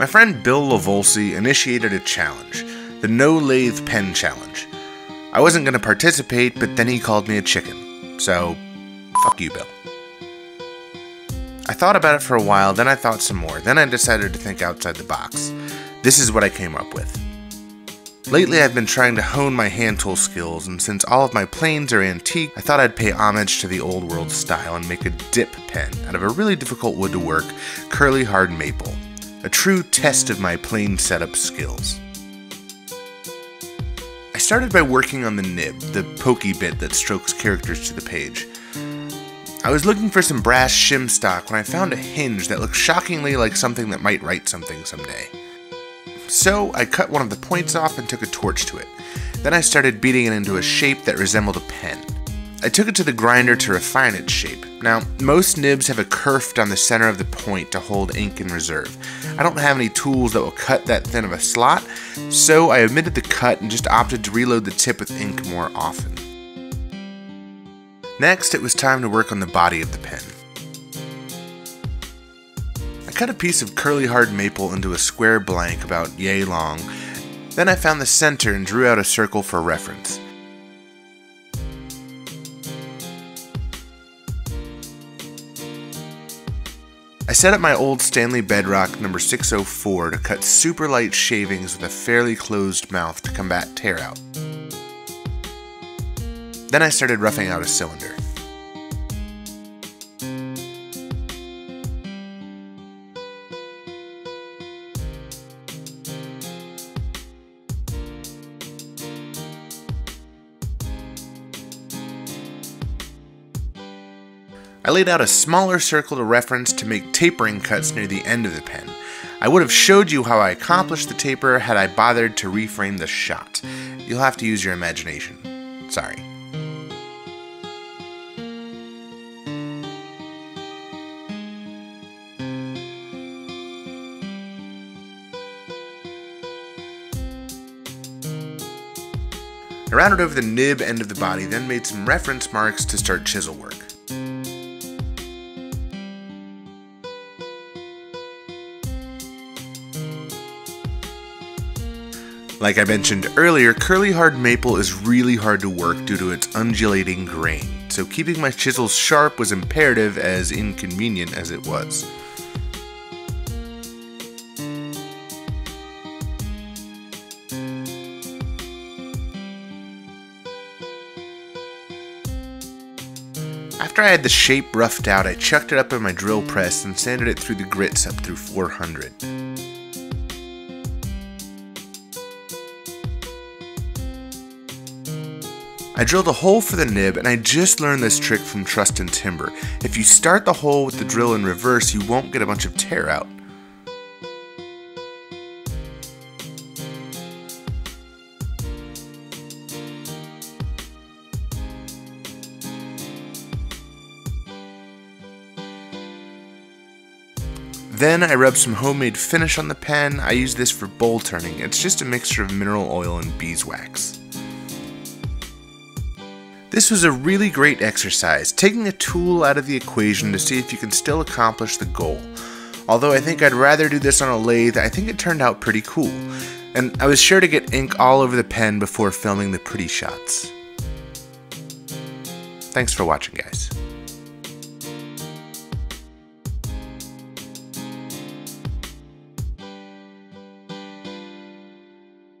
My friend Bill Livolsi initiated a challenge, the No Lathe Pen Challenge. I wasn't going to participate, but then he called me a chicken. So, fuck you, Bill. I thought about it for a while, then I thought some more, then I decided to think outside the box. This is what I came up with. Lately, I've been trying to hone my hand tool skills, and since all of my planes are antique, I thought I'd pay homage to the old world style and make a dip pen out of a really difficult wood to work, curly hard maple. A true test of my plane setup skills. I started by working on the nib, the pokey bit that strokes characters to the page. I was looking for some brass shim stock when I found a hinge that looked shockingly like something that might write something someday. So I cut one of the points off and took a torch to it. Then I started beating it into a shape that resembled a pen. I took it to the grinder to refine its shape. Now, most nibs have a kerf down the center of the point to hold ink in reserve. I don't have any tools that will cut that thin of a slot, so I omitted the cut and just opted to reload the tip with ink more often. Next, it was time to work on the body of the pen I cut a piece of curly hard maple into a square blank about yay long. Then I found the center and drew out a circle for reference. I set up my old Stanley Bedrock number 604 to cut super light shavings with a fairly closed mouth to combat tear out. Then I started roughing out a cylinder. I laid out a smaller circle to reference to make tapering cuts near the end of the pen. I would have showed you how I accomplished the taper had I bothered to reframe the shot. You'll have to use your imagination. Sorry. I rounded over the nib end of the body, then made some reference marks to start chisel work. Like I mentioned earlier, curly hard maple is really hard to work due to its undulating grain, so keeping my chisels sharp was imperative as inconvenient as it was. After I had the shape roughed out, I chucked it up in my drill press and sanded it through the grits up through 400. I drilled a hole for the nib and I just learned this trick from Trustin Timber. If you start the hole with the drill in reverse, you won't get a bunch of tear out. Then I rubbed some homemade finish on the pen. I use this for bowl turning. It's just a mixture of mineral oil and beeswax. This was a really great exercise, taking a tool out of the equation to see if you can still accomplish the goal. Although I think I'd rather do this on a lathe, I think it turned out pretty cool. And I was sure to get ink all over the pen before filming the pretty shots. Thanks for watching, guys.